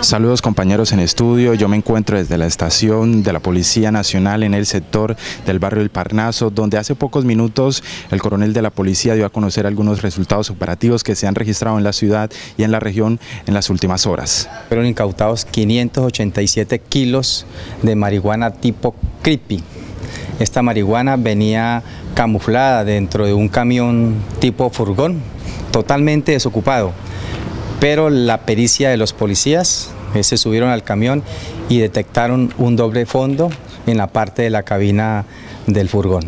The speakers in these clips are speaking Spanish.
Saludos compañeros en estudio, yo me encuentro desde la estación de la Policía Nacional en el sector del barrio El Parnaso, donde hace pocos minutos el coronel de la policía dio a conocer algunos resultados operativos que se han registrado en la ciudad y en la región en las últimas horas. Fueron incautados 587 kilos de marihuana tipo creepy. Esta marihuana venía camuflada dentro de un camión tipo furgón, totalmente desocupado pero la pericia de los policías eh, se subieron al camión y detectaron un doble fondo en la parte de la cabina del furgón.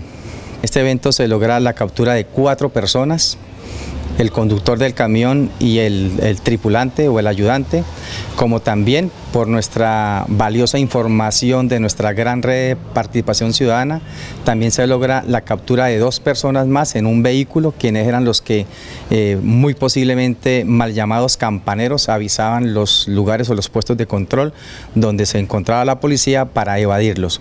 Este evento se logra la captura de cuatro personas, el conductor del camión y el, el, tripulante o el ayudante, como también por nuestra valiosa información de nuestra gran red de participación ciudadana, también se logra la captura de dos personas más en un vehículo, quienes eran los que eh, muy posiblemente mal llamados campaneros avisaban los lugares o los puestos de control donde se encontraba la policía para evadirlos.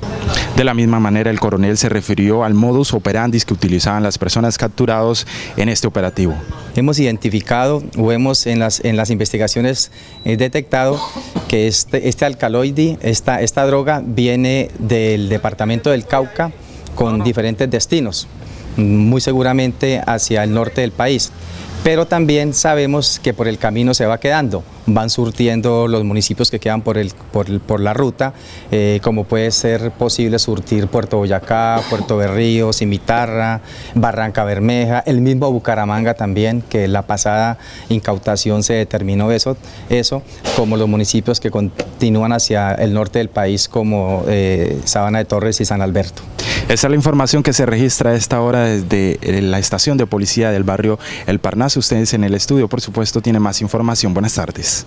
De la misma manera, el coronel se refirió al modus operandi que utilizaban las personas capturadas en este operativo. Hemos identificado o hemos en las, en las investigaciones eh, detectado que este, este alcaloide, esta, esta droga viene del departamento del Cauca con diferentes destinos, muy seguramente hacia el norte del país pero también sabemos que por el camino se va quedando, van surtiendo los municipios que quedan por, el, por, la ruta, eh, como puede ser posible surtir Puerto Boyacá, Puerto Berrío, Cimitarra, Barranca Bermeja, el mismo Bucaramanga también, que la pasada incautación se determinó eso, eso como los municipios que continúan hacia el norte del país como eh, Sabana de Torres y San Alberto. Esa es la información que se registra a esta hora desde eh, la estación de policía del barrio El Parnaso. Ustedes en el estudio, por supuesto, tienen más información. Buenas tardes.